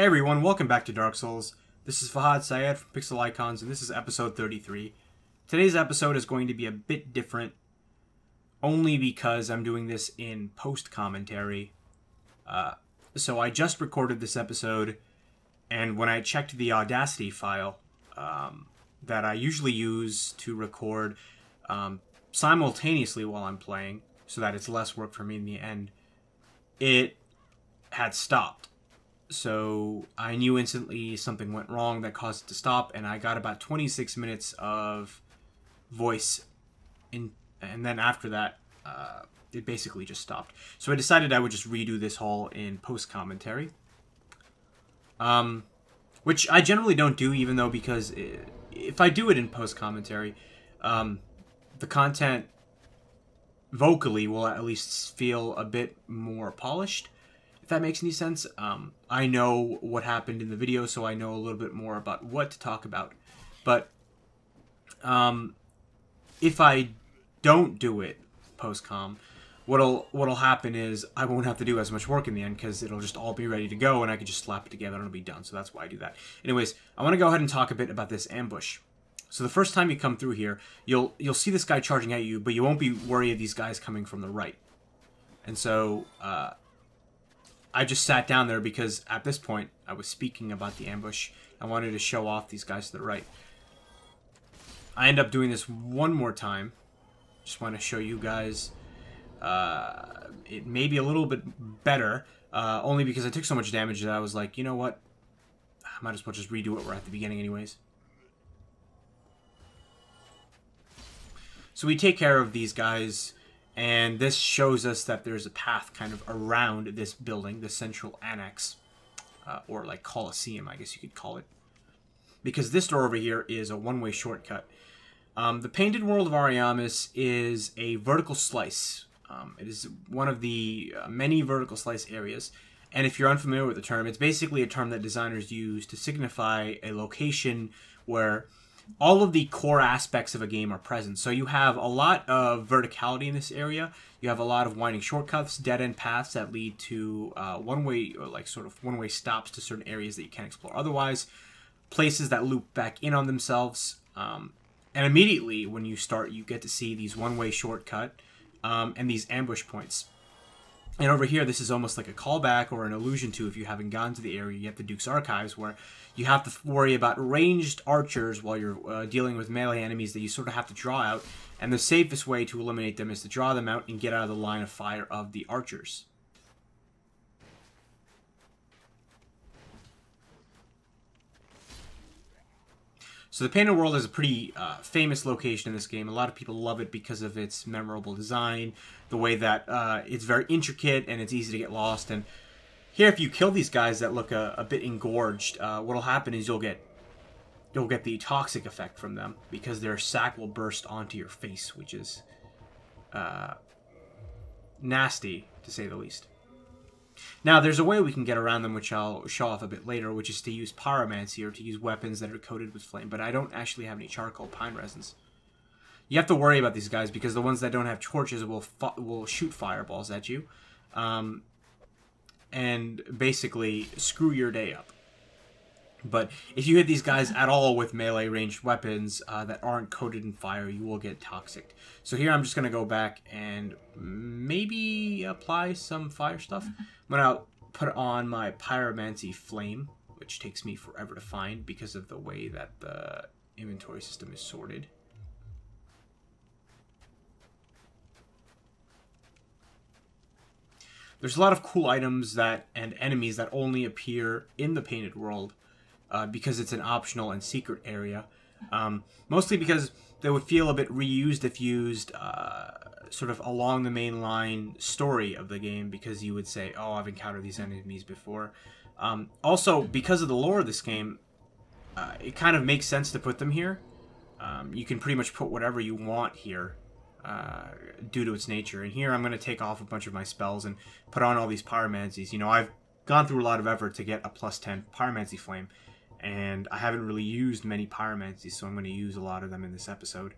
Hey everyone, welcome back to Dark Souls. This is Fahad Syed from Pixel Icons, and this is episode 33. Today's episode is going to be a bit different, only because I'm doing this in post commentary. Uh, so I just recorded this episode, and when I checked the Audacity file um, that I usually use to record um, simultaneously while I'm playing, so that it's less work for me in the end, it had stopped so I knew instantly something went wrong that caused it to stop, and I got about 26 minutes of voice, in, and then after that, uh, it basically just stopped. So I decided I would just redo this whole in post commentary, um, which I generally don't do, even though because it, if I do it in post commentary, um, the content vocally will at least feel a bit more polished if that makes any sense. Um, I know what happened in the video, so I know a little bit more about what to talk about. But um, if I don't do it post com, what'll what'll happen is I won't have to do as much work in the end because it'll just all be ready to go, and I can just slap it together and it'll be done. So that's why I do that. Anyways, I want to go ahead and talk a bit about this ambush. So the first time you come through here, you'll you'll see this guy charging at you, but you won't be worried of these guys coming from the right. And so uh, I just sat down there because at this point I was speaking about the ambush. I wanted to show off these guys to the right. I end up doing this one more time. Just want to show you guys. Uh, it may be a little bit better, uh, only because I took so much damage that I was like, you know what? I might as well just redo it. We're at the beginning anyways. So we take care of these guys and this shows us that there's a path kind of around this building, the central annex, uh, or like Coliseum, I guess you could call it. Because this door over here is a one-way shortcut. Um, the Painted World of Ariamis is a vertical slice. Um, it is one of the uh, many vertical slice areas. And if you're unfamiliar with the term, it's basically a term that designers use to signify a location where all of the core aspects of a game are present. So you have a lot of verticality in this area. You have a lot of winding shortcuts, dead end paths that lead to uh, one way or like sort of one way stops to certain areas that you can't explore otherwise. Places that loop back in on themselves. Um, and immediately when you start, you get to see these one way shortcut um, and these ambush points. And over here, this is almost like a callback or an allusion to if you haven't gone to the area yet, the Duke's Archives, where you have to worry about ranged archers while you're uh, dealing with melee enemies that you sort of have to draw out. And the safest way to eliminate them is to draw them out and get out of the line of fire of the archers. So the Painted World is a pretty uh, famous location in this game. A lot of people love it because of its memorable design, the way that uh, it's very intricate and it's easy to get lost. And here, if you kill these guys that look a, a bit engorged, uh, what'll happen is you'll get you'll get the toxic effect from them because their sac will burst onto your face, which is uh, nasty to say the least. Now, there's a way we can get around them, which I'll show off a bit later, which is to use pyromancy or to use weapons that are coated with flame. But I don't actually have any charcoal pine resins. You have to worry about these guys because the ones that don't have torches will will shoot fireballs at you, um, and basically screw your day up. But if you hit these guys at all with melee ranged weapons uh, that aren't coated in fire, you will get toxic. So here I'm just going to go back and maybe apply some fire stuff. I'm going to put on my Pyromancy Flame, which takes me forever to find because of the way that the inventory system is sorted. There's a lot of cool items that and enemies that only appear in the painted world uh, because it's an optional and secret area. Um, mostly because they would feel a bit reused if used uh, sort of along the main line story of the game because you would say, oh, I've encountered these enemies before. Um, also, because of the lore of this game, uh, it kind of makes sense to put them here. Um, you can pretty much put whatever you want here uh, due to its nature. And here I'm going to take off a bunch of my spells and put on all these pyromancies. You know, I've gone through a lot of effort to get a plus 10 pyromancy flame and I haven't really used many pyromancies, so I'm going to use a lot of them in this episode.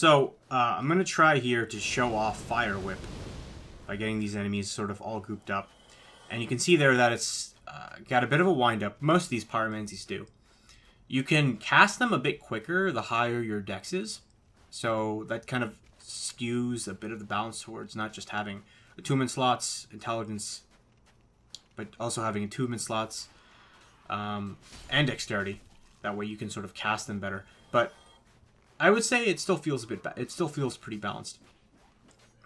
So, uh, I'm going to try here to show off Fire Whip by getting these enemies sort of all grouped up. And you can see there that it's uh, got a bit of a wind up. Most of these Pyromancies do. You can cast them a bit quicker the higher your dex is. So that kind of skews a bit of the balance towards not just having attunement slots, intelligence, but also having attunement slots um, and dexterity. That way you can sort of cast them better. But I would say it still feels a bit. it still feels pretty balanced.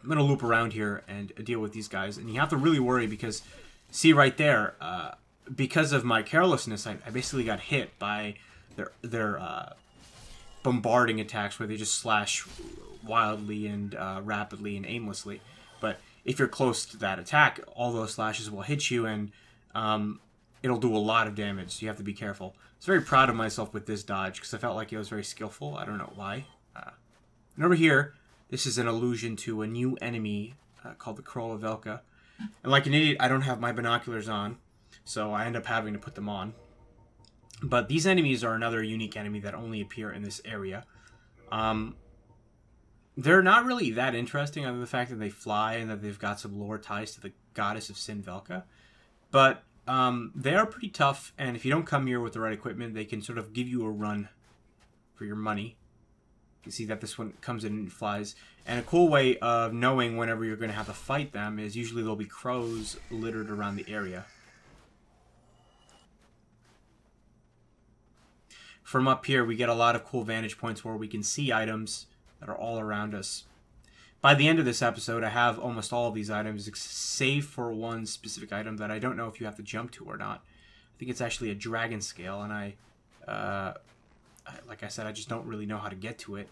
I'm gonna loop around here and deal with these guys, and you have to really worry because, see right there, uh, because of my carelessness, I, I, basically got hit by their their uh, bombarding attacks where they just slash wildly and uh, rapidly and aimlessly. But if you're close to that attack, all those slashes will hit you and um, it'll do a lot of damage. So you have to be careful. Was very proud of myself with this dodge because I felt like it was very skillful. I don't know why. Uh, and over here, this is an allusion to a new enemy uh, called the Crow of Velka. And like an idiot, I don't have my binoculars on, so I end up having to put them on. But these enemies are another unique enemy that only appear in this area. Um, they're not really that interesting, other than the fact that they fly and that they've got some lore ties to the goddess of Sin Velka. But um, they are pretty tough, and if you don't come here with the right equipment, they can sort of give you a run for your money. You see that this one comes in and flies. And a cool way of knowing whenever you're going to have to fight them is usually there'll be crows littered around the area. From up here, we get a lot of cool vantage points where we can see items that are all around us. By the end of this episode, I have almost all of these items, save for one specific item that I don't know if you have to jump to or not. I think it's actually a dragon scale, and I, uh, like I said, I just don't really know how to get to it.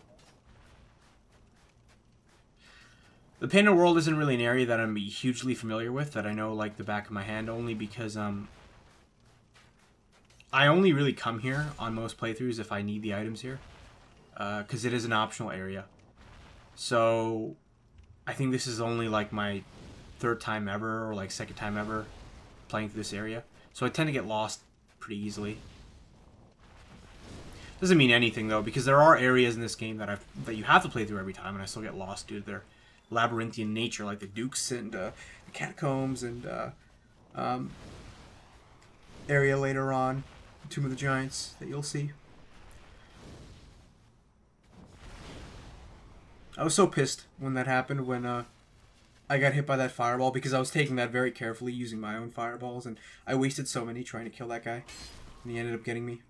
The Painted World isn't really an area that I'm hugely familiar with, that I know like the back of my hand, only because um, I only really come here on most playthroughs if I need the items here because uh, it is an optional area. So I think this is only like my third time ever or like second time ever playing through this area. So I tend to get lost pretty easily. Doesn't mean anything though, because there are areas in this game that I that you have to play through every time, and I still get lost due to their labyrinthian nature, like the Dukes and uh, the catacombs and uh, um, area later on, Tomb of the Giants that you'll see. I was so pissed when that happened when uh, I got hit by that fireball because I was taking that very carefully using my own fireballs and I wasted so many trying to kill that guy and he ended up getting me.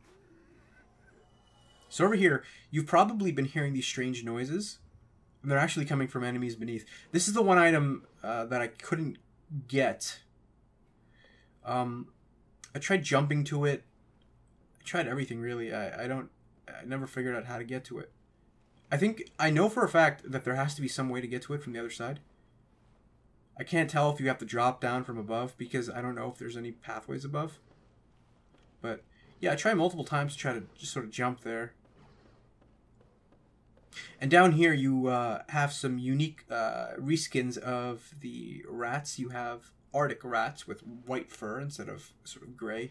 So over here, you've probably been hearing these strange noises and they're actually coming from enemies beneath. This is the one item uh, that I couldn't get. Um, I tried jumping to it. I tried everything really. I, I don't. I never figured out how to get to it. I think I know for a fact that there has to be some way to get to it from the other side. I can't tell if you have to drop down from above because I don't know if there's any pathways above. But yeah, I try multiple times to try to just sort of jump there. And down here you uh, have some unique uh, reskins of the rats. You have Arctic rats with white fur instead of sort of gray.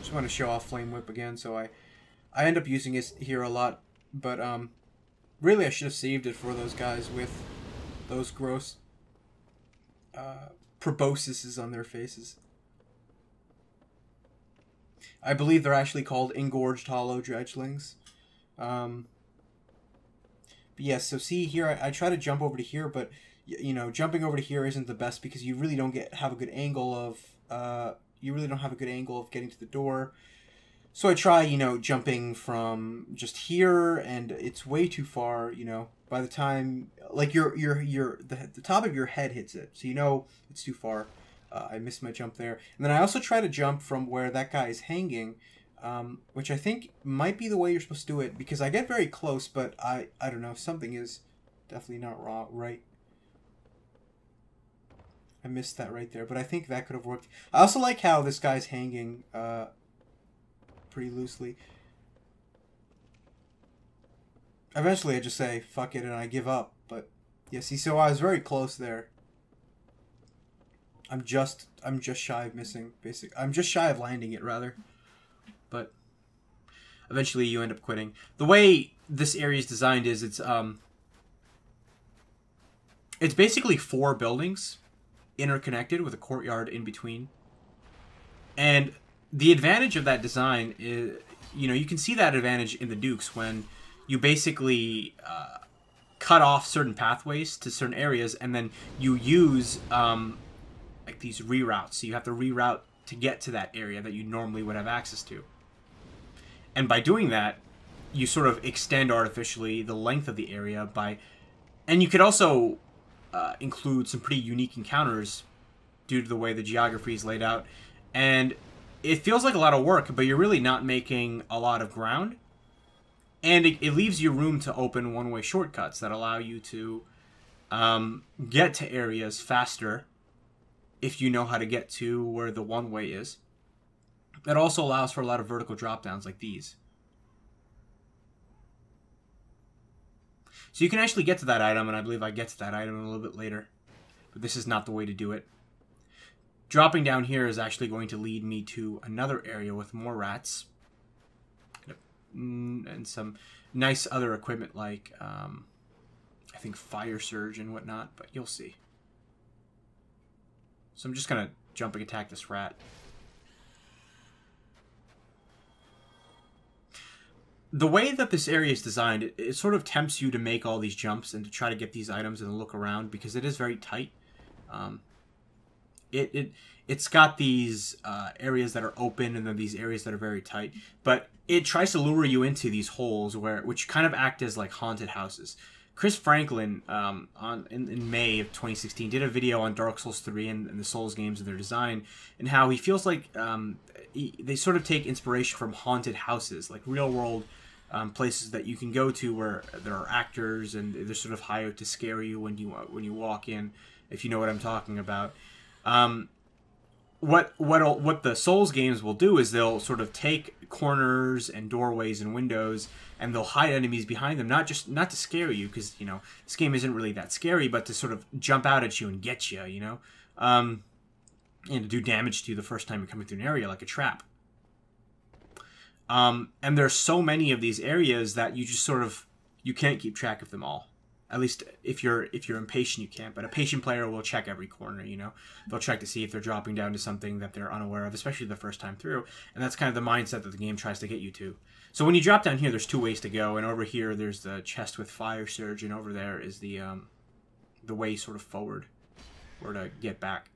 Just want to show off Flame Whip again, so I I end up using it here a lot, but um, really I should have saved it for those guys with those gross uh, proboscises on their faces. I believe they're actually called engorged hollow dredgelings. Um, but yes, yeah, so see here, I, I, try to jump over to here, but you know, jumping over to here isn't the best because you really don't get have a good angle of uh, you really don't have a good angle of getting to the door. So I try, you know, jumping from just here, and it's way too far. You know, by the time like your your your the, the top of your head hits it, so you know it's too far. Uh, I missed my jump there, and then I also try to jump from where that guy is hanging, um, which I think might be the way you're supposed to do it because I get very close, but I I don't know something is definitely not raw right. I missed that right there, but I think that could have worked. I also like how this guy's hanging. Uh, pretty loosely. Eventually, I just say fuck it and I give up. But yeah, see, so I was very close there. I'm just I'm just shy of missing. Basic, I'm just shy of landing it rather. But eventually you end up quitting. The way this area is designed is it's um it's basically four buildings interconnected with a courtyard in between. And the advantage of that design is you know, you can see that advantage in the Dukes when you basically uh, cut off certain pathways to certain areas and then you use um, like these reroutes. So you have to reroute to get to that area that you normally would have access to. And by doing that, you sort of extend artificially the length of the area by, and you could also uh, include some pretty unique encounters due to the way the geography is laid out. And it feels like a lot of work, but you're really not making a lot of ground. And it, it leaves you room to open one way shortcuts that allow you to um, get to areas faster if you know how to get to where the one way is. It also allows for a lot of vertical drop downs like these. So you can actually get to that item, and I believe I get to that item a little bit later. But this is not the way to do it. Dropping down here is actually going to lead me to another area with more rats. And some nice other equipment like, um, I think, Fire Surge and whatnot, but you'll see. So I'm just going to jump and attack this rat. The way that this area is designed, it, it, sort of tempts you to make all these jumps and to try to get these items and look around because it is very tight. Um, it, it, it's got these uh, areas that are open and then these areas that are very tight. But it tries to lure you into these holes where which kind of act as like haunted houses. Chris Franklin um, on in, in, May of 2016 did a video on Dark Souls 3 and, and the Souls games and their design, and how he feels like um, he, they sort of take inspiration from haunted houses, like real world um, places that you can go to where there are actors and they're sort of hired to scare you when you when you walk in, if you know what I'm talking about. Um, what what what the Souls games will do is they'll sort of take corners and doorways and windows and they'll hide enemies behind them not just not to scare you because you know this game isn't really that scary but to sort of jump out at you and get you you know? Um, and to do damage to you the first time you're coming through an area like a trap. Um, and there's so many of these areas that you just sort of you can't keep track of them all at least if you're if you're impatient you can't but a patient player will check every corner you know? They'll check to see if they're dropping down to something that they're unaware of especially the first time through and that's kind of the mindset that the game tries to get you to. So when you drop down here there's two ways to go and over here there's the chest with fire surge and over there is the um the way sort of forward or to get back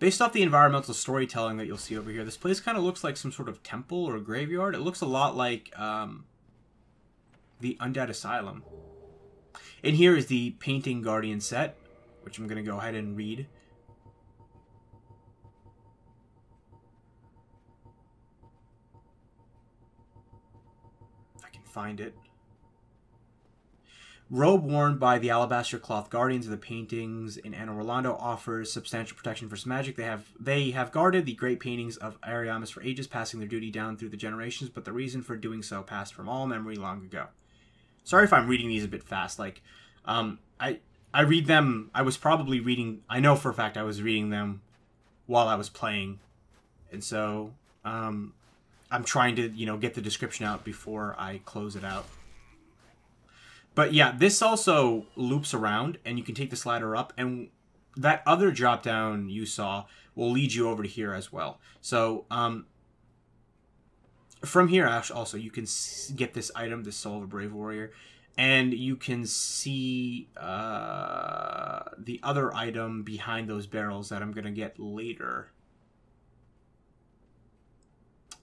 Based off the environmental storytelling that you'll see over here, this place kind of looks like some sort of temple or graveyard. It looks a lot like um, the Undead Asylum. And here is the Painting Guardian set, which I'm going to go ahead and read. If I can find it. Robe worn by the Alabaster Cloth Guardians of the paintings in Anor Londo offers substantial protection versus magic. They have they have guarded the great paintings of Ariamis for ages, passing their duty down through the generations, but the reason for doing so passed from all memory long ago. Sorry if I'm reading these a bit fast. Like, um, I I read them. I was probably reading. I know for a fact I was reading them while I was playing, and so um, I'm trying to you know get the description out before I close it out. But yeah, this also loops around, and you can take the slider up, and that other drop down you saw will lead you over to here as well. So um, from here, also, you can get this item, the Soul of a Brave Warrior, and you can see uh, the other item behind those barrels that I'm going to get later.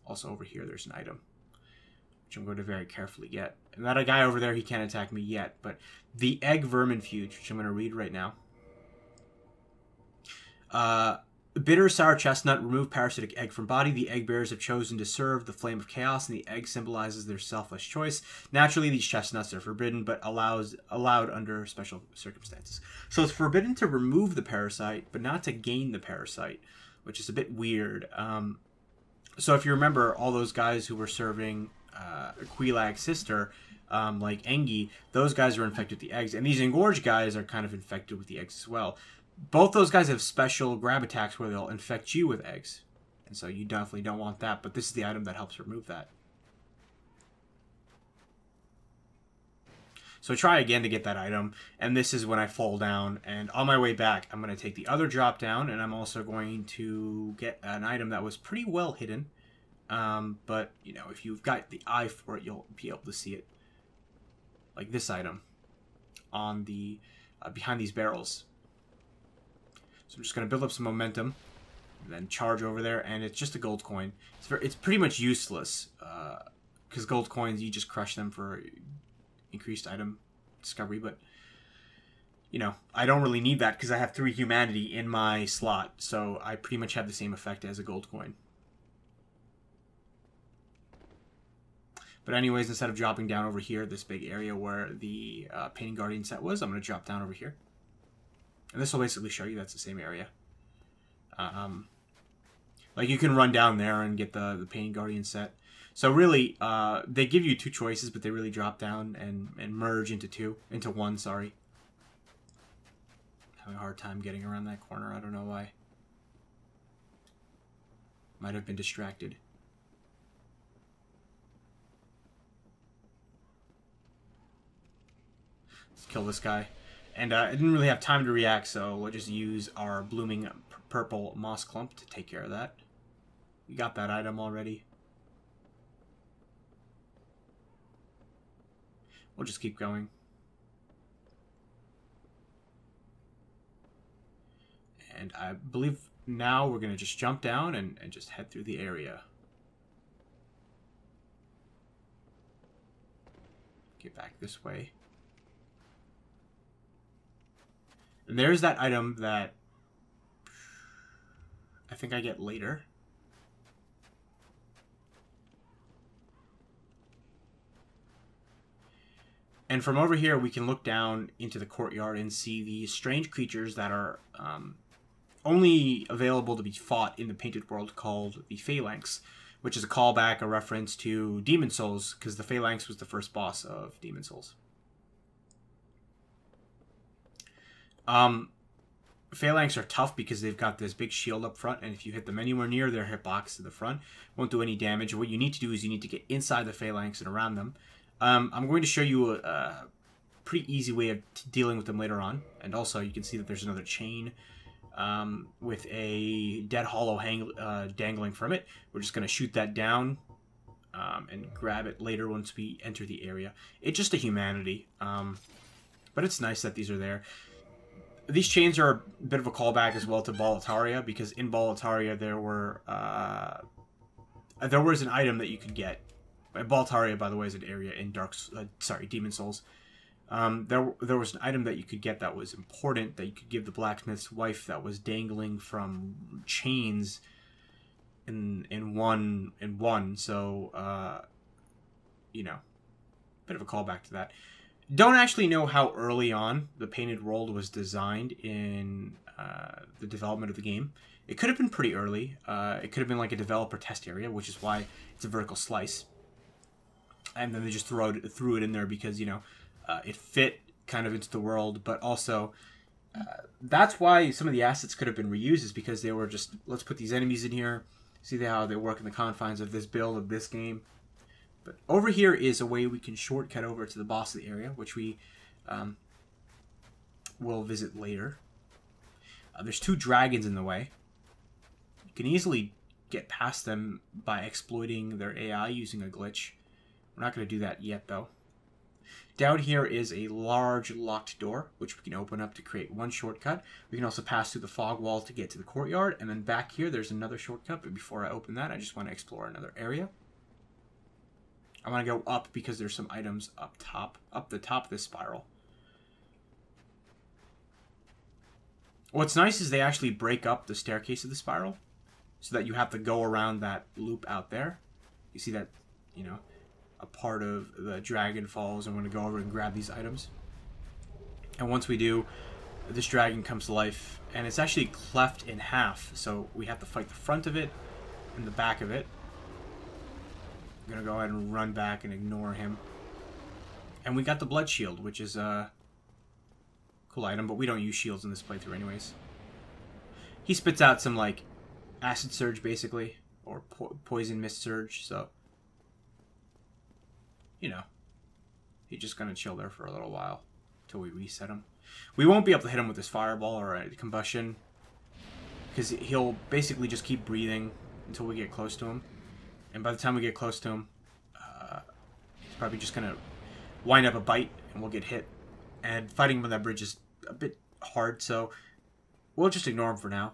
Also over here, there's an item which I'm going to very carefully get. That a guy over there, he can't attack me yet, but the egg vermin verminfuge, which I'm going to read right now. Uh, bitter sour chestnut, remove parasitic egg from body. The egg bearers have chosen to serve the flame of chaos, and the egg symbolizes their selfless choice. Naturally, these chestnuts are forbidden, but allows allowed under special circumstances. So it's forbidden to remove the parasite, but not to gain the parasite, which is a bit weird. Um, so if you remember, all those guys who were serving uh, sister, um, like Eingyi, those guys are infected with the eggs, and these engorged guys are kind of infected with the eggs as well. both those guys have special grab attacks where they'll infect you with eggs. And so you definitely don't want that, but this is the item that helps remove that. So try again to get that item, and this is when I fall down, and on my way back, I'm going to take the other drop down, and I'm also going to get an item that was pretty well hidden, um, but, you know, if you've got the eye for it, you'll be able to see it. Like this item on the, uh, behind these barrels. So I'm just going to build up some momentum, then charge over there, and it's just a gold coin. It's, very, it's pretty much useless, because uh, gold coins, you just crush them for increased item discovery, but you know, I don't really need that because I have three humanity in my slot, so I pretty much have the same effect as a gold coin. But anyways, instead of dropping down over here, this big area where the uh, Painted Guardian set was, I'm going to drop down over here. And this will basically show you that's the same area. Um, like you can run down there and get the, the Painted Guardian set. So really, uh, they give you two choices, but they really drop down and, and merge into two, into one, sorry. Having a hard time getting around that corner, I don't know why. Might have been distracted. Kill this guy. And uh, I didn't really have time to react, so we'll just use our blooming purple moss clump to take care of that. We got that item already. We'll just keep going. And I believe now we're going to just jump down and, and just head through the area. Get back this way. And there's that item that I think I get later. And from over here, we can look down into the courtyard and see these strange creatures that are um, only available to be fought in the Painted World called the Phalanx, which is a callback, a reference to Demon Souls, because the Phalanx was the first boss of Demon Souls. Um, Phalanx are tough because they've got this big shield up front, and if you hit them anywhere near their hitbox to the front, won't do any damage. What you need to do is you need to get inside the Phalanx and around them. Um, I'm going to show you a, a, pretty easy way of dealing with them later on. And also, you can see that there's another chain um, with a dead hollow hang, uh, dangling from it. We're just going to shoot that down um, and grab it later once we enter the area. It's just a humanity, um, but it's nice that these are there. These chains are a bit of a callback as well to Boletaria, because in Boletaria there were uh, there was an item that you could get Boletaria, by the way, is an area in Dark, uh, sorry, Demon Souls. Um, there, there was an item that you could get that was important that you could give the blacksmith's wife that was dangling from chains in in one in one. So, uh, you know, bit of a callback to that. Don't actually know how early on the Painted World was designed in uh, the development of the game. It could have been pretty early. Uh, it could have been like a developer test area, which is why it's a vertical slice and then they just throw it threw it in there because you know uh, it fit kind of into the world, but also uh, that's why some of the assets could have been reused is because they were just let's put these enemies in here, see how they work in the confines of this build of this game. But over here is a way we can shortcut over to the boss of the area, which we um, will visit later. Uh, there's two dragons in the way. You can easily get past them by exploiting their AI using a glitch. We're not going to do that yet, though. Down here is a large locked door, which we can open up to create one shortcut. We can also pass through the fog wall to get to the courtyard, and then back here there's another shortcut, but before I open that, I just want to explore another area. I want to go up because there's some items up top, up the top of this spiral. What's nice is they actually break up the staircase of the spiral, so that you have to go around that loop out there. You see that, you know, a part of the Dragon Falls. I'm going to go over and grab these items. And once we do, this dragon comes to life. And it's actually cleft in half. So we have to fight the front of it and the back of it. To go ahead and run back and ignore him. And we got the Blood Shield, which is a cool item. But we don't use shields in this playthrough anyways. he spits out some like acid surge basically, or po- poison mist surge. So you know, he's just gonna chill there for a little while till we reset him. We won't be able to hit him with this fireball or a combustion because he'll basically just keep breathing until we get close to him. And by the time we get close to him, uh, he's probably just gonna wind up a bite and we'll get hit. And fighting him on that bridge is a bit hard, so we'll just ignore him for now.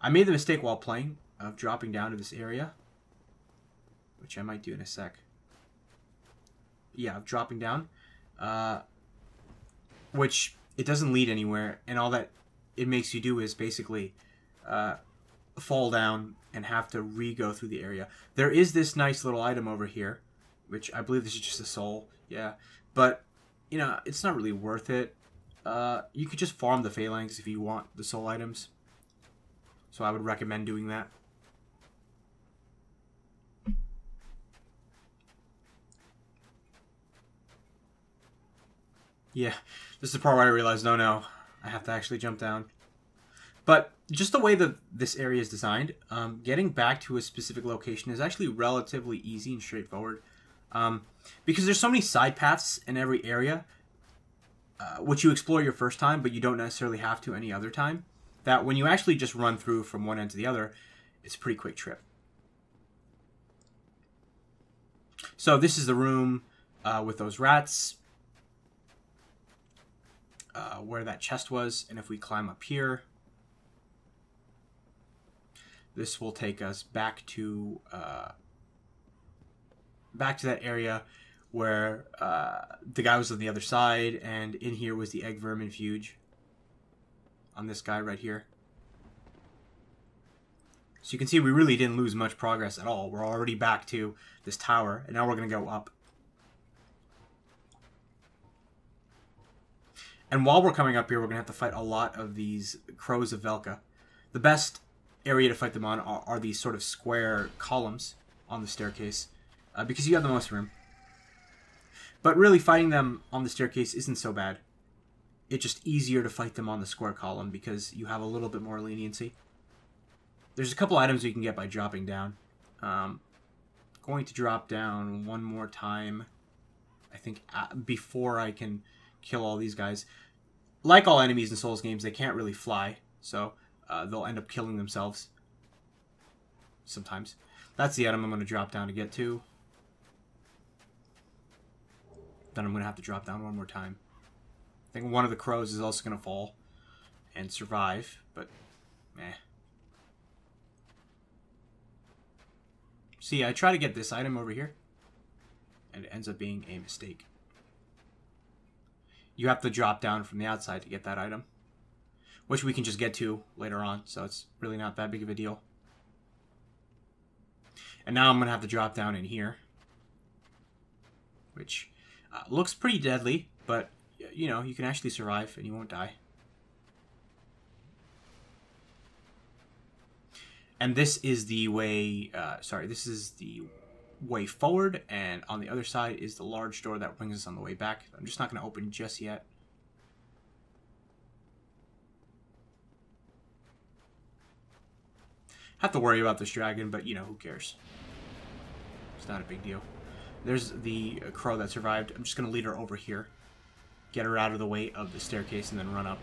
I made the mistake while playing of dropping down to this area, which I might do in a sec. Yeah, dropping down, uh, which it doesn't lead anywhere, and all that it makes you do is basically uh, fall down and have to re-go through the area. There is this nice little item over here, which I believe this is just a soul, yeah, but you know it's not really worth it. Uh, you could just farm the phalanx if you want the soul items. So I would recommend doing that. Yeah, this is the part where I realized, no, no, I have to actually jump down. But just the way that this area is designed, um, getting back to a specific location is actually relatively easy and straightforward. Um, because there's so many side paths in every area, uh, which you explore your first time, but you don't necessarily have to any other time that when you actually just run through from one end to the other, it's a pretty quick trip. So this is the room uh, with those rats, uh, where that chest was, and if we climb up here, this will take us back to uh, back to that area where uh, the guy was on the other side, and in here was the egg vermifuge on this guy right here. So you can see we really didn't lose much progress at all. We're already back to this tower, and now we're going to go up. And while we're coming up here, we're going to have to fight a lot of these Crows of Velka. The best area to fight them on are, are these sort of square columns on the staircase, uh, because you have the most room. But really, fighting them on the staircase isn't so bad it's just easier to fight them on the square column because you have a little bit more leniency. There's a couple items you can get by dropping down. Um, going to drop down one more time. I think uh, before I can kill all these guys. Like all enemies in Souls games, they can't really fly, so uh, they'll end up killing themselves. Sometimes. That's the item I'm going to drop down to get to. Then I'm going to have to drop down one more time I think one of the crows is also going to fall and survive, but meh. See, I try to get this item over here, and it ends up being a mistake. You have to drop down from the outside to get that item, which we can just get to later on, so it's really not that big of a deal. And now I'm going to have to drop down in here, which uh, looks pretty deadly, but you know, you can actually survive and you won't die. And this is the way, uh, sorry, this is the way forward, and on the other side is the large door that brings us on the way back. I'm just not going to open just yet. Have to worry about this dragon, but you know, who cares? It's not a big deal. There's the crow that survived. I'm just going to lead her over here get her out of the way of the staircase and then run up.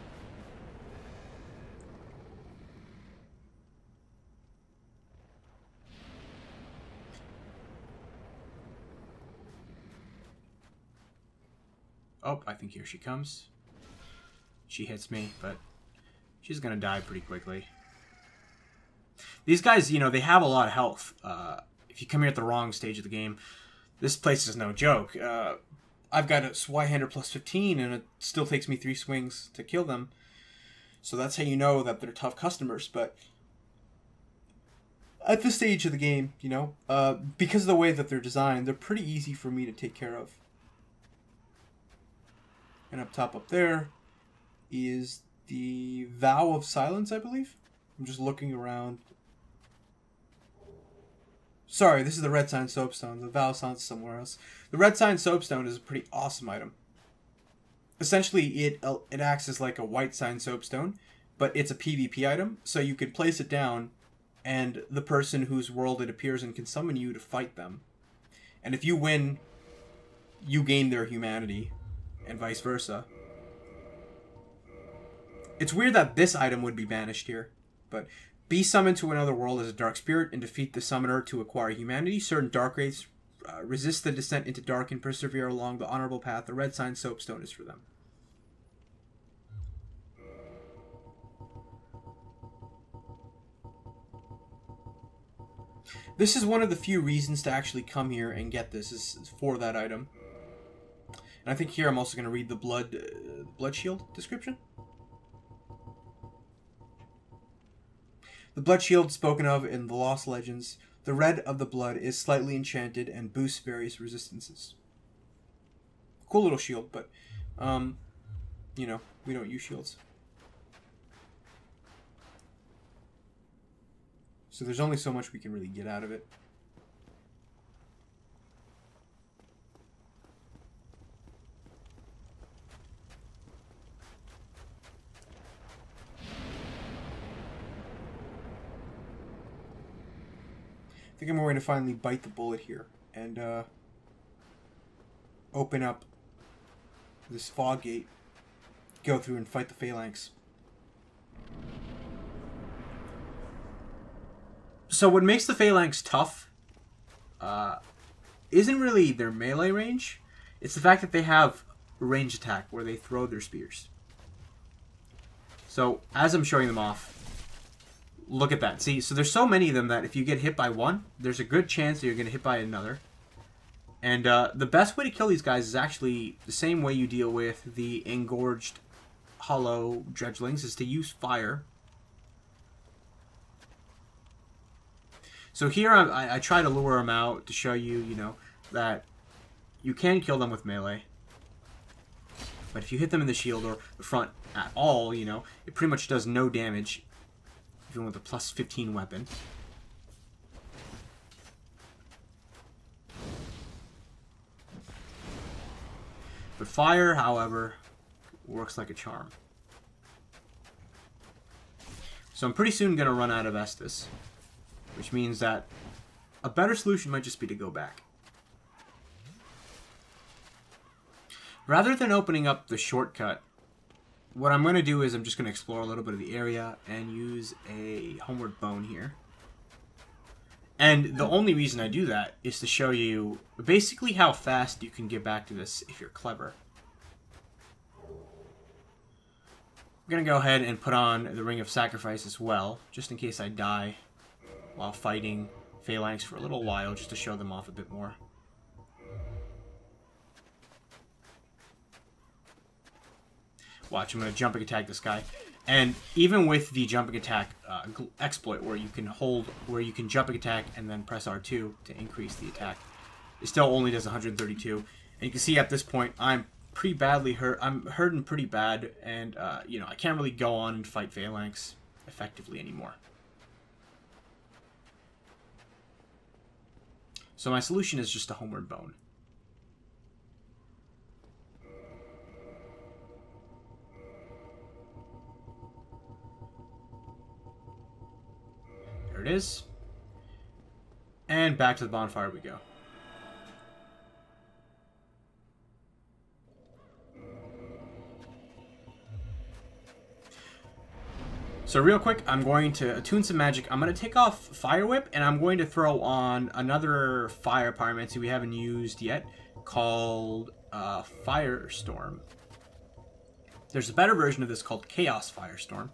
Oh, I think here she comes. She hits me, but she's gonna die pretty quickly. These guys, you know, they have a lot of health. Uh, if you come here at the wrong stage of the game, this place is no joke. Uh, I've got a Zweihander plus 15, and it still takes me three swings to kill them. So that's how you know that they're tough customers. But at this stage of the game, you know, uh, because of the way that they're designed, they're pretty easy for me to take care of. And up top up there is the Vow of Silence, I believe. I'm just looking around Sorry, this is the Red Sign Soapstone. The Silence somewhere else. The Red Sign Soapstone is a pretty awesome item. essentially it uh, it acts as like a white sign soapstone, but it's a PvP item, so you could place it down, and the person whose world it appears in can summon you to fight them, and if you win, you gain their humanity, and vice versa. It's weird that this item would be banished here, but be summoned to another world as a dark spirit and defeat the summoner to acquire humanity. Certain dark wraiths uh, resist the descent into dark and persevere along the honorable path. The red sign soapstone is for them. This is one of the few reasons to actually come here and get this is for that item. And I think here I'm also going to read the blood uh, blood shield description. The blood shield spoken of in the Lost Legends, the red of the blood is slightly enchanted and boosts various resistances. Cool little shield, but um, you know, we don't use shields. So there's only so much we can really get out of it. Think I'm going to finally bite the bullet here and uh, open up this fog gate, go through and fight the phalanx. So what makes the Phalanx tough uh, isn't really their melee range. It's the fact that they have range attack where they throw their spears. So as I'm showing them off, look at that. See, so there's so many of them that if you get hit by one, there's a good chance that you're going to hit by another. And uh, the best way to kill these guys is actually the same way you deal with the engorged hollow dredgelings, is to use fire So here I, I try to lure them out to show you, you know, that you can kill them with melee. But if you hit them in the shield or the front at all, you know, it pretty much does no damage, even with a plus 15 weapon. But fire, however, works like a charm. So I'm pretty soon going to run out of Estus which means that a better solution might just be to go back. Rather than opening up the shortcut, what I'm going to do is I'm just going to explore a little bit of the area and use a homeward bone here. And the only reason I do that is to show you basically how fast you can get back to this if you're clever. I'm going to go ahead and put on the Ring of Sacrifice as well, just in case I die while fighting Phalanx for a little while just to show them off a bit more. Watch, I'm going to jumping attack this guy. And even with the jumping attack uh, exploit, where you can hold, where you can jumping attack and then press R2 to increase the attack, it still only does 132. And you can see at this point, I'm pretty badly hurt. I'm hurting pretty bad, and uh, you know I can't really go on and fight Phalanx effectively anymore. So my solution is just a homeward bone. It is. And back to the bonfire we go. So real quick, I'm going to attune some magic. I'm going to take off Fire Whip, and I'm going to throw on another Fire Pyromancy we haven't used yet, called uh, Firestorm. There's a better version of this called Chaos Firestorm,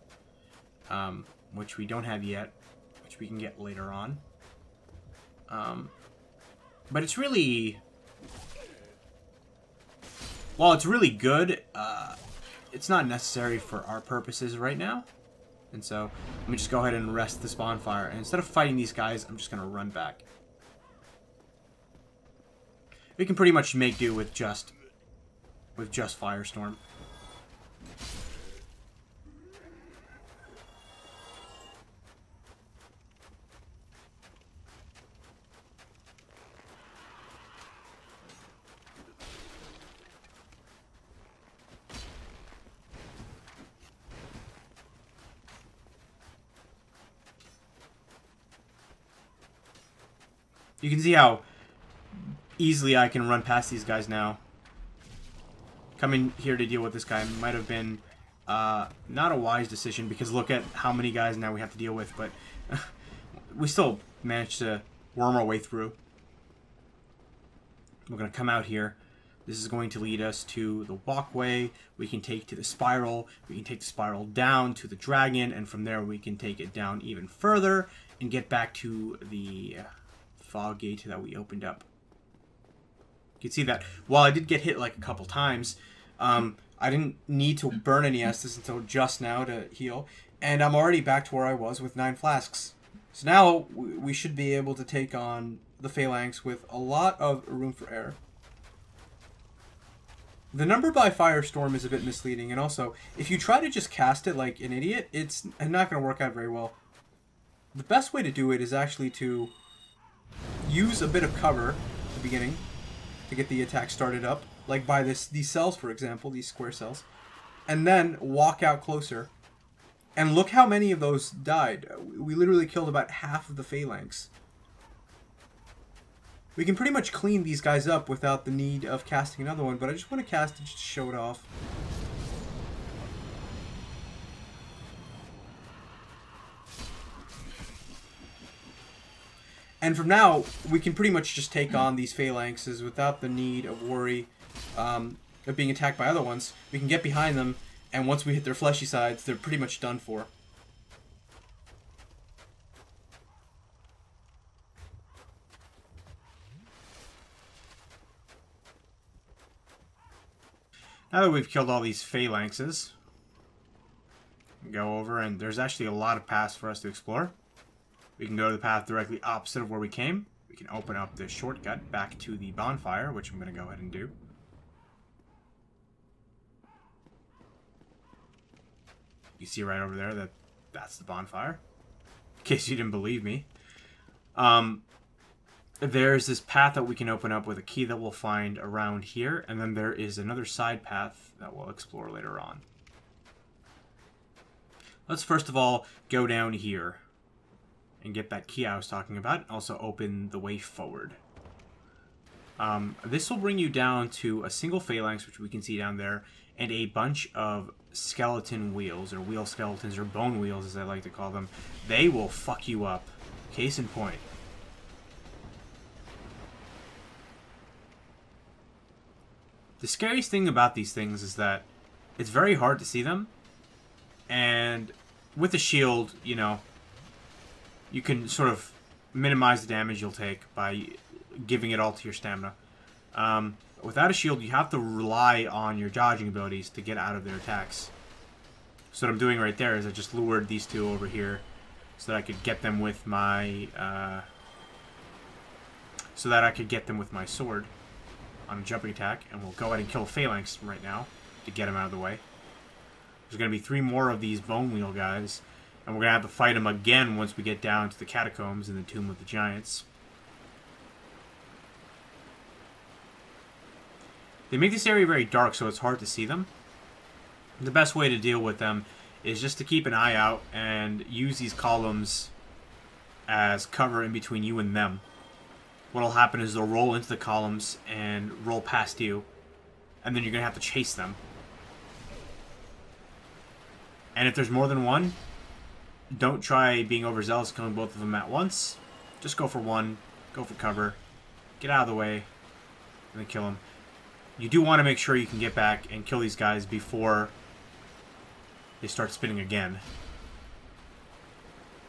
um, which we don't have yet, we can get later on. Um, but it's really... While it's really good, uh, it's not necessary for our purposes right now. And so let me just go ahead and rest this bonfire. And instead of fighting these guys, I'm just going to run back. We can pretty much make do with just with just Firestorm. You can see how easily I can run past these guys now. Coming here to deal with this guy might have been uh, not a wise decision because look at how many guys now we have to deal with, but we still managed to worm our way through. We're going to come out here. This is going to lead us to the walkway. We can take to the spiral. We can take the spiral down to the dragon, and from there we can take it down even further and get back to the fog gate that we opened up. You can see that while I did get hit like a couple times, um, I didn't need to burn any Estus until just now to heal, and I'm already back to where I was with nine flasks. So now we should be able to take on the Phalanx with a lot of room for error. The number by Firestorm is a bit misleading, and also, if you try to just cast it like an idiot, it's not going to work out very well. The best way to do it is actually to use a bit of cover at the beginning to get the attack started up, like by this these cells, for example, these square cells, and then walk out closer. And look how many of those died. We literally killed about half of the phalanx. We can pretty much clean these guys up without the need of casting another one, but I just want to cast it just to show it off. And from now, we can pretty much just take on these phalanxes without the need of worry um, of being attacked by other ones. We can get behind them, and once we hit their fleshy sides, they're pretty much done for. Now that we've killed all these phalanxes, go over, and there's actually a lot of paths for us to explore. We can go to the path directly opposite of where we came. We can open up this shortcut back to the bonfire, which I'm going to go ahead and do. You see right over there that that's the bonfire. In case you didn't believe me. Um, there's this path that we can open up with a key that we'll find around here, and then there is another side path that we'll explore later on. Let's first of all go down here and get that key I was talking about. Also open the way forward. Um, this will bring you down to a single phalanx, which we can see down there, and a bunch of skeleton wheels, or wheel skeletons, or bone wheels, as I like to call them. They will fuck you up. Case in point. The scariest thing about these things is that it's very hard to see them, and with a shield, you know, you can sort of minimize the damage you'll take by giving it all to your stamina. Um, without a shield, you have to rely on your dodging abilities to get out of their attacks. So what I'm doing right there is I just lured these two over here so that I could get them with my uh, so that I could get them with my sword on a jumping attack, and we'll go ahead and kill Phalanx right now to get him out of the way. There's going to be three more of these Bone Wheel guys, and we're going to have to fight them again once we get down to the catacombs in the Tomb of the Giants. They make this area very dark, so it's hard to see them. The best way to deal with them is just to keep an eye out and use these columns as cover in between you and them. What'll happen is they'll roll into the columns and roll past you, and then you're going to have to chase them. And if there's more than one, don't try being overzealous killing both of them at once. Just go for one, go for cover, get out of the way, and then kill them. You do want to make sure you can get back and kill these guys before they start spinning again.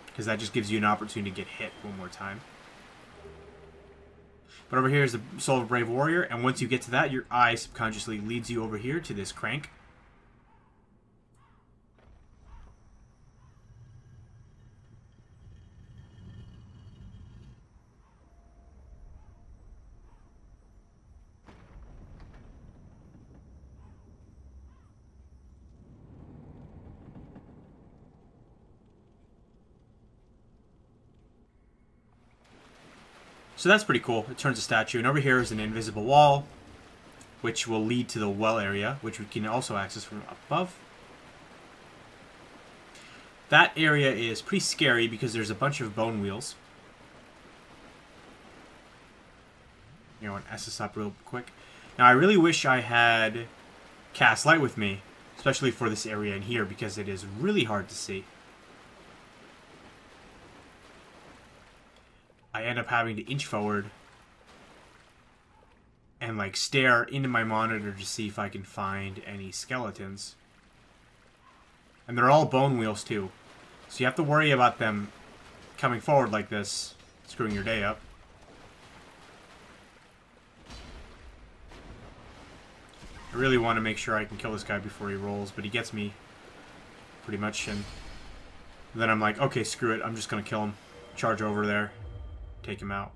Because that just gives you an opportunity to get hit one more time. But over here is the Soul of a Brave Warrior, and once you get to that, your eye subconsciously leads you over here to this crank. So that's pretty cool. It turns a statue. And over here is an invisible wall, which will lead to the well area, which we can also access from above. That area is pretty scary because there's a bunch of bone wheels. you know, and SS up real quick. Now, I really wish I had cast light with me, especially for this area in here, because it is really hard to see. I end up having to inch forward and like stare into my monitor to see if I can find any skeletons. And they're all bone wheels too. So you have to worry about them coming forward like this, screwing your day up. I really want to make sure I can kill this guy before he rolls, but he gets me pretty much, and then I'm like, okay, screw it, I'm just going to kill him. Charge over there, take him out.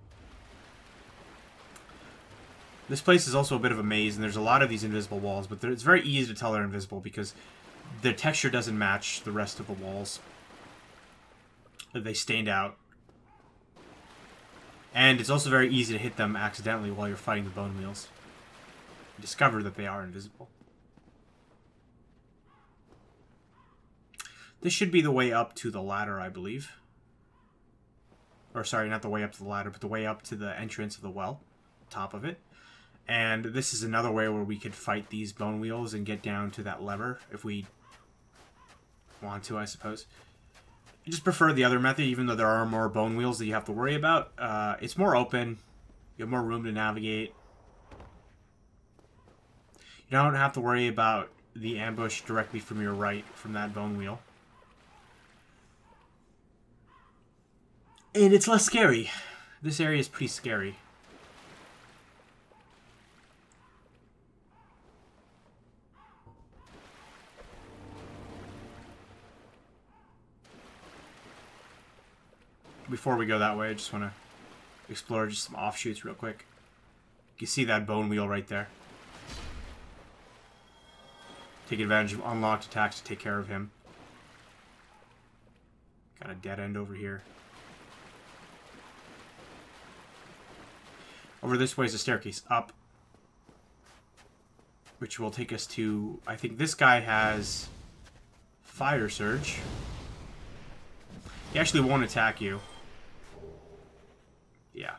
This place is also a bit of a maze, and there's a lot of these invisible walls, but it's very easy to tell they're invisible because the texture doesn't match the rest of the walls. They stand out. And it's also very easy to hit them accidentally while you're fighting the bone wheels discover that they are invisible. This should be the way up to the ladder, I believe. Or sorry, not the way up to the ladder, but the way up to the entrance of the well, top of it. And this is another way where we could fight these bone wheels and get down to that lever if we want to, I suppose. I just prefer the other method, even though there are more bone wheels that you have to worry about. Uh, it's more open. You have more room to navigate. You don't have to worry about the ambush directly from your right from that bone wheel. And it's less scary. This area is pretty scary. Before we go that way, I just want to explore just some offshoots real quick. You see that bone wheel right there. Take advantage of unlocked attacks to take care of him. Got a dead end over here. Over this way is a staircase up. Which will take us to... I think this guy has... Fire Surge. He actually won't attack you. Yeah.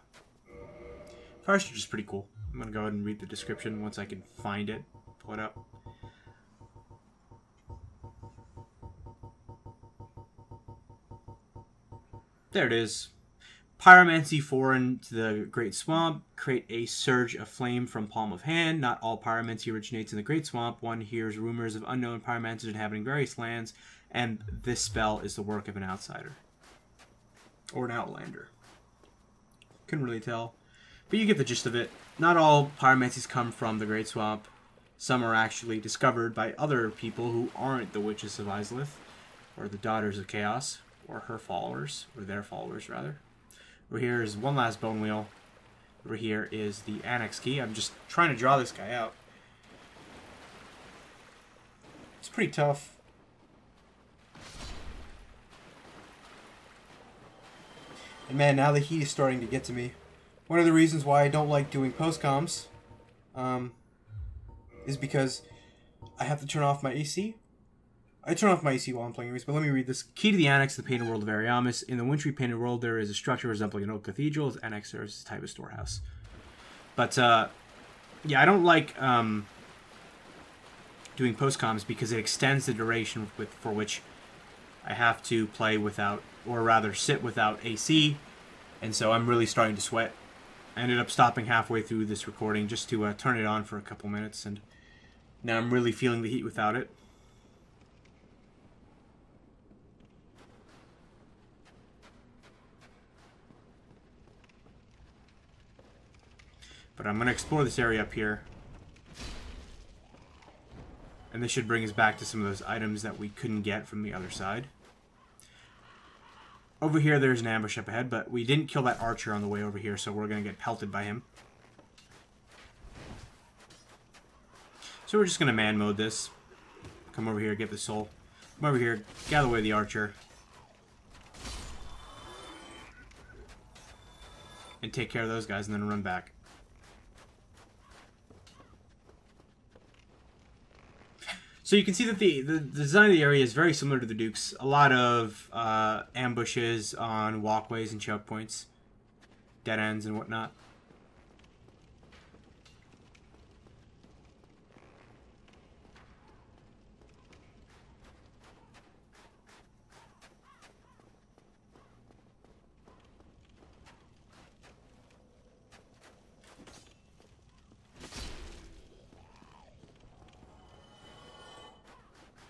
Fire Surge is pretty cool. I'm going to go ahead and read the description once I can find it. Pull it up. There it is. Pyromancy foreign to the Great Swamp. Create a surge of flame from palm of hand. Not all pyromancy originates in the Great Swamp. One hears rumors of unknown pyromancers inhabiting various lands, and this spell is the work of an outsider. Or an outlander. Couldn't really tell. But you get the gist of it. Not all pyromancies come from the Great Swamp. Some are actually discovered by other people who aren't the Witches of Izalith, or the Daughters of Chaos or her followers, or their followers rather. Over here is one last bone wheel. Over here is the annex key. I'm just trying to draw this guy out. It's pretty tough. And man, now the heat is starting to get to me. One of the reasons why I don't like doing postcoms um, is because I have to turn off my AC I turn off my AC while I'm playing Reese, but let me read this. Key to the annex, the painted world of Ariamis. In the wintry painted world, there is a structure resembling an old cathedral. Its annex serves as a type of storehouse. But, uh, yeah, I don't like um, doing postcoms because it extends the duration with for which I have to play without, or rather sit without AC. And so I'm really starting to sweat. I ended up stopping halfway through this recording just to uh, turn it on for a couple minutes, and now I'm really feeling the heat without it. But I'm going to explore this area up here. And this should bring us back to some of those items that we couldn't get from the other side. Over here, there's an ambush up ahead, but we didn't kill that archer on the way over here, so we're going to get pelted by him. So we're just going to man mode this. Come over here, get the soul. Come over here, gather away the archer. And take care of those guys, and then run back. So you can see that the, the design of the area is very similar to the Duke's. A lot of uh, ambushes on walkways and choke points, dead ends and whatnot.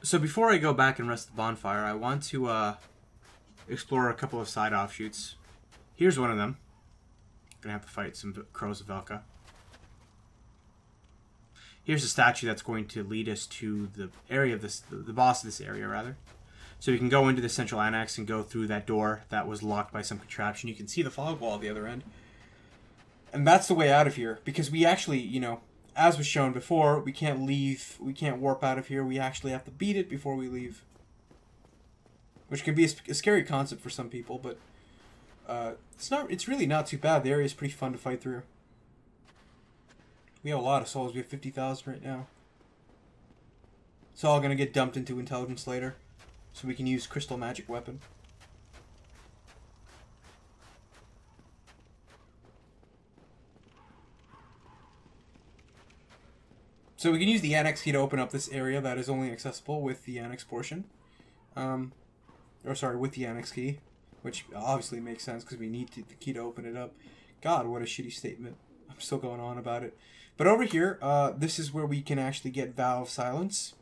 So before I go back and rest the bonfire, I want to uh, explore a couple of side offshoots. Here's one of them. Gonna have to fight some crows of Velka. Here's a statue that's going to lead us to the area of this, the boss of this area, rather. So we can go into the central annex and go through that door that was locked by some contraption. You can see the fog wall at the other end. And that's the way out of here, because we actually, you know, as was shown before, we can't leave, we can't warp out of here. We actually have to beat it before we leave. Which can be a, a scary concept for some people, but uh, it's not. It's really not too bad. The area is pretty fun to fight through. We have a lot of souls. We have 50,000 right now. It's all going to get dumped into intelligence later. So we can use crystal magic weapon. So we can use the annex key to open up this area that is only accessible with the annex portion. Um, or sorry, with the annex key, which obviously makes sense because we need to, the key to open it up. God, what a shitty statement. I'm still going on about it. But over here, uh, this is where we can actually get Vow of Silence.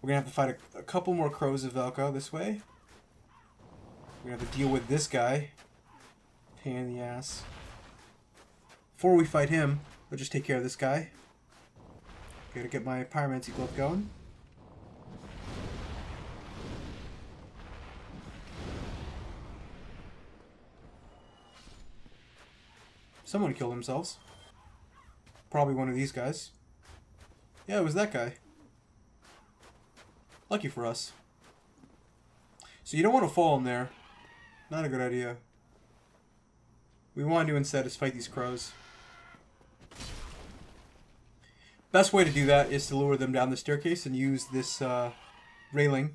We're going to have to fight a, a couple more Crows of Velka this way. We're going to have to deal with this guy. Pain in the ass. Before we fight him, we'll just take care of this guy. Gotta get my Pyromancy Glove going. Someone killed themselves. Probably one of these guys. Yeah, it was that guy. Lucky for us. So you don't want to fall in there. Not a good idea. We want to instead is fight these crows. Best way to do that is to lure them down the staircase and use this uh, railing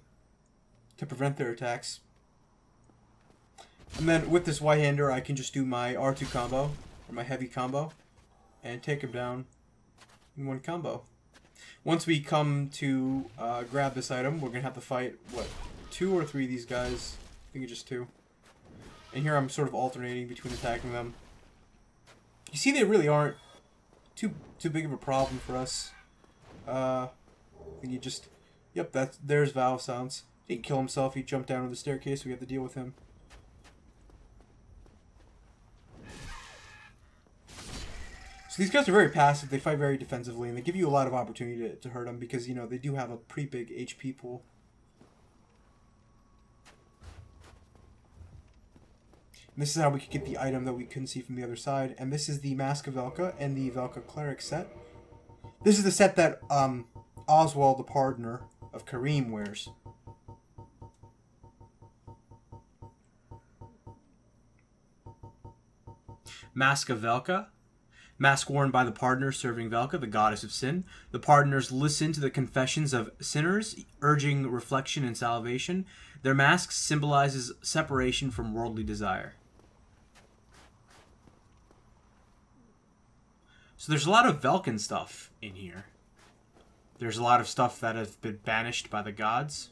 to prevent their attacks. And then with this Zweihander, I can just do my R2 combo or my heavy combo, and take him down in one combo. Once we come to uh, grab this item, we're going to have to fight, what, two or three of these guys? I think it's just two. And here I'm sort of alternating between attacking them. You see they really aren't too too big of a problem for us. Uh, and you just... Yep, that's there's Vow sounds. He didn't kill himself, he jumped down on the staircase, we have to deal with him. So these guys are very passive. They fight very defensively, and they give you a lot of opportunity to, to hurt them because you know they do have a pretty big HP pool. This is how we could get the item that we couldn't see from the other side. And this is the Mask of Velka and the Velka Cleric set. This is the set that um, Oswald, the pardoner of Carim, wears. Mask of Velka Mask worn by the pardoners serving Velka, the goddess of sin. The pardoners listen to the confessions of sinners, urging reflection and salvation. Their mask symbolizes separation from worldly desire. So there's a lot of Velkan stuff in here. There's a lot of stuff that has been banished by the gods.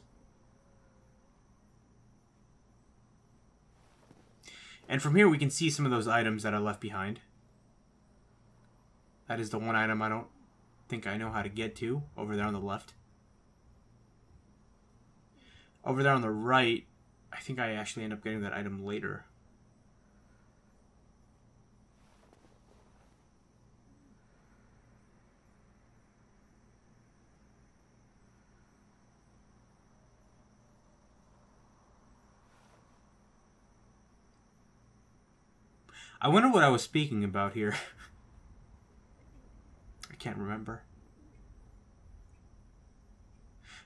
And from here we can see some of those items that are left behind. That is the one item I don't think I know how to get to over there on the left. Over there on the right, I think I actually end up getting that item later. I wonder what I was speaking about here. I can't remember.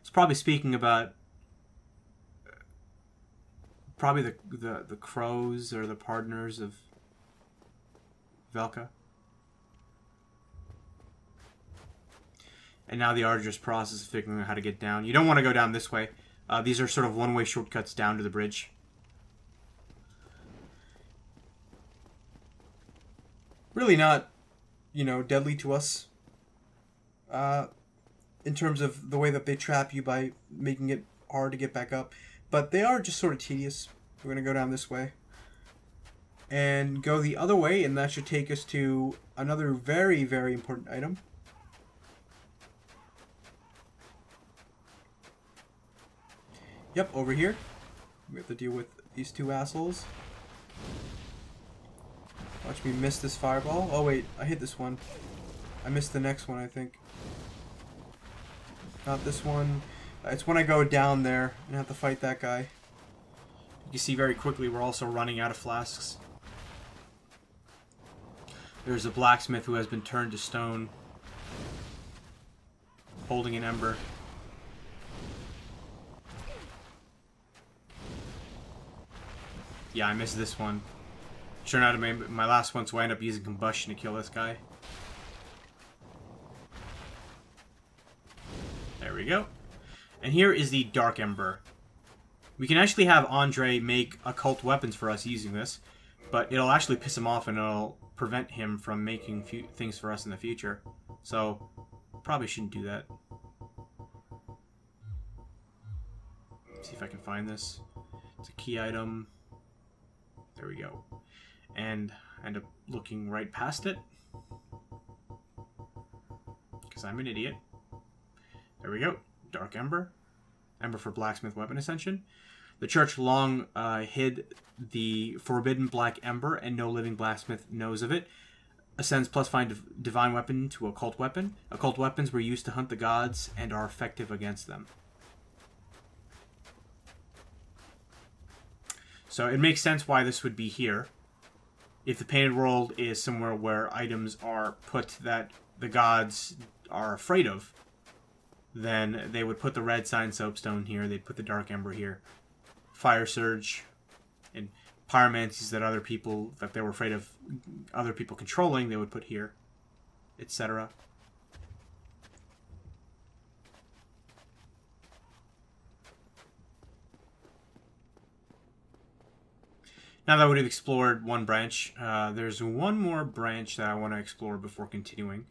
It's probably speaking about probably the the the crows or the pardoners of Velka. And now the arduous process of figuring out how to get down. You don't want to go down this way. Uh, these are sort of one-way shortcuts down to the bridge. really not, you know, deadly to us. Uh, in terms of the way that they trap you by making it hard to get back up. But they are just sort of tedious. We're going to go down this way. And go the other way, and that should take us to another very, very important item. Yep, over here. We have to deal with these two assholes. Watch me miss this fireball. Oh wait, I hit this one. I missed the next one, I think. Not this one. It's when I go down there and have to fight that guy. You can see very quickly we're also running out of flasks. There's a blacksmith who has been turned to stone. Holding an ember. Yeah, I missed this one. Sure not my, my last one, so I end up using combustion to kill this guy. There we go. And here is the Dark Ember. We can actually have Andre make occult weapons for us using this, but it'll actually piss him off and it'll prevent him from making things for us in the future. So, probably shouldn't do that. Let's see if I can find this. It's a key item. There we go. And end up looking right past it. Because I'm an idiot. There we go. Dark Ember. Ember for Blacksmith Weapon Ascension. The church long uh, hid the forbidden black ember, and no living blacksmith knows of it. Ascends plus find divine weapon to occult weapon. Occult weapons were used to hunt the gods and are effective against them. So it makes sense why this would be here. If the painted world is somewhere where items are put that the gods are afraid of, then they would put the red sign soapstone here, they'd put the dark ember here. Fire surge and pyromancies that other people that they were afraid of other people controlling, they would put here, etc. Now that we've explored one branch, uh, there's one more branch that I want to explore before continuing.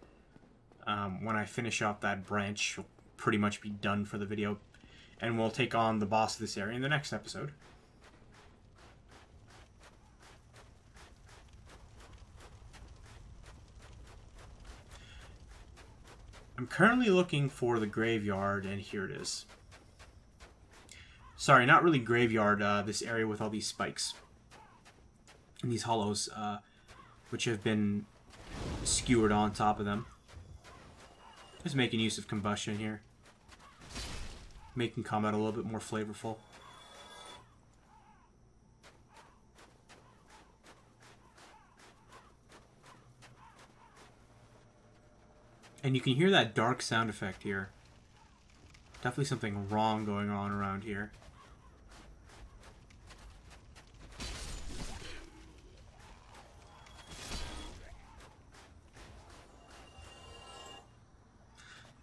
Um, when I finish up that branch, we'll pretty much be done for the video, and we'll take on the boss of this area in the next episode. I'm currently looking for the graveyard, and here it is. Sorry, not really graveyard, uh, this area with all these spikes and these hollows, uh, which have been skewered on top of them. Just making use of combustion here. Making combat a little bit more flavorful. And you can hear that dark sound effect here. Definitely something wrong going on around here.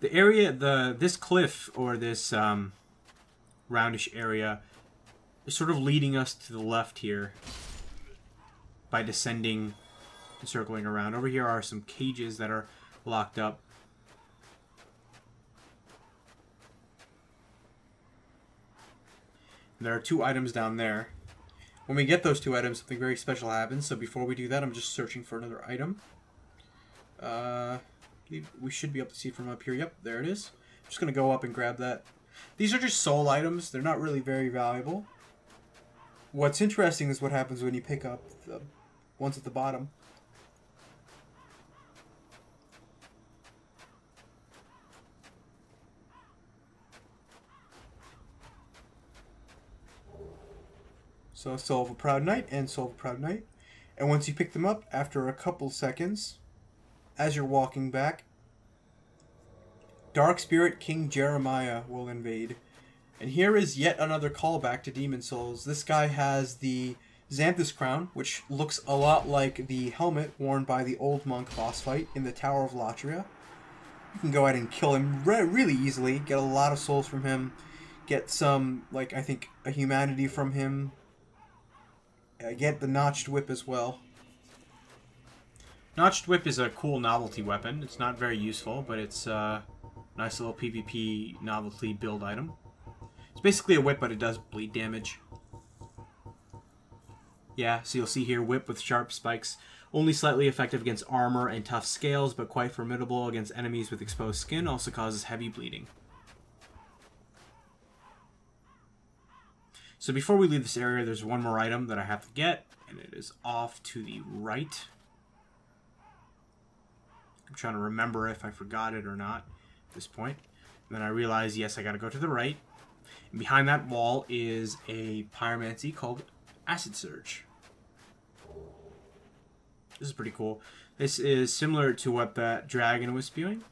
The area, the this cliff or this um, roundish area is sort of leading us to the left here by descending and circling around. Over here are some cages that are locked up. There are two items down there. When we get those two items, something very special happens. So before we do that, I'm just searching for another item. Uh, we should be able to see from up here. Yep, there it is. Just going to go up and grab that. These are just soul items. They're not really very valuable. What's interesting is what happens when you pick up the ones at the bottom. So Soul of a Proud Knight and Soul of a Proud Knight. And once you pick them up, after a couple seconds, as you're walking back, Dark Spirit King Jeremiah will invade. And here is yet another callback to Demon Souls. This guy has the Xanthous crown, which looks a lot like the helmet worn by the old monk boss fight in the Tower of Latria. You can go ahead and kill him re really easily, get a lot of souls from him, get some, like, I think, a humanity from him, get the Notched Whip as well. Notched Whip is a cool novelty weapon. It's not very useful, but it's a uh, nice little PvP novelty build item. It's basically a whip, but it does bleed damage. Yeah, so you'll see here, whip with sharp spikes. Only slightly effective against armor and tough scales, but quite formidable against enemies with exposed skin. Also causes heavy bleeding. So before we leave this area, there's one more item that I have to get, and it is off to the right. I'm trying to remember if I forgot it or not at this point. And then I realize, yes, I gotta go to the right. And behind that wall is a pyromancy called Acid Surge. This is pretty cool. This is similar to what that dragon was spewing.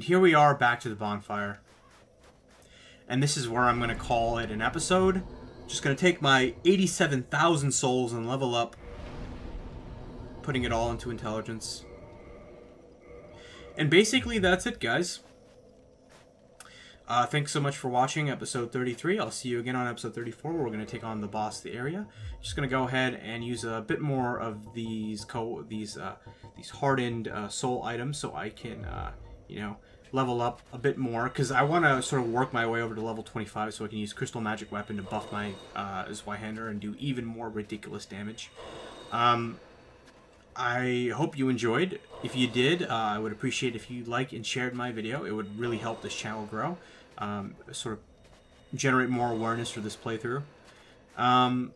And here we are back to the bonfire. And this is where I'm going to call it an episode. Just going to take my 87,000 souls and level up. Putting it all into intelligence. And basically that's it, guys. Uh, thanks so much for watching episode 33. I'll see you again on episode 34 where we're going to take on the boss of the area. Just going to go ahead and use a bit more of these co these uh, these hardened uh, soul items so I can uh, you know, level up a bit more because I want to sort of work my way over to level 25 so I can use Crystal Magic Weapon to buff my uh, Zweihander and do even more ridiculous damage. Um, I hope you enjoyed. If you did, uh, I would appreciate if you liked and shared my video. It would really help this channel grow, um, sort of generate more awareness for this playthrough. Um,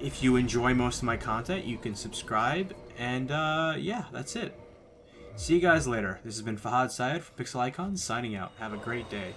if you enjoy most of my content, you can subscribe, and uh, yeah, that's it. See you guys later. This has been Fahad Syed from Pixel Icons signing out. Have a great day.